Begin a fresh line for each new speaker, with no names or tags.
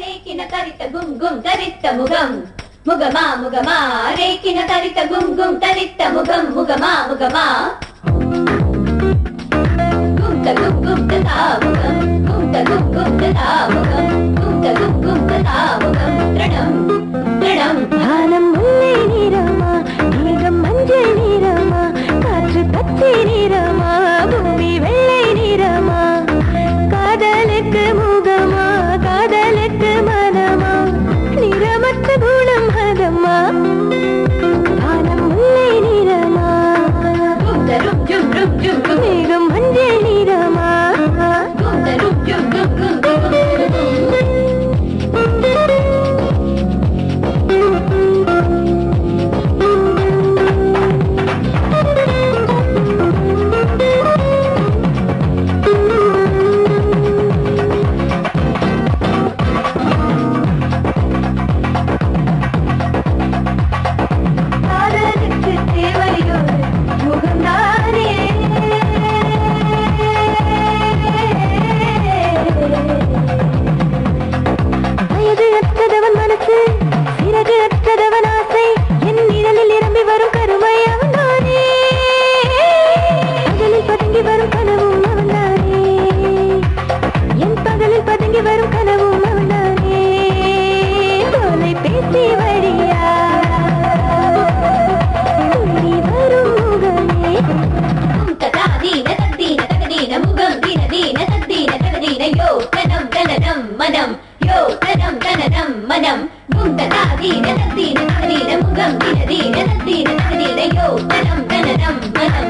రేకిన తరిత గుం గుం తరిత్త ముగం ముగమా ముగమా రేకిన తరిత గుం గుం తరిత్త ముగం ముగమా ముగమా గుంత గుం గుంత తా ముగం గుంత గుం വനം മുന്തീന നദീന നദീന മുഖം ദിനദീന നദീന നദീന യോ ധനം ധനം മനം.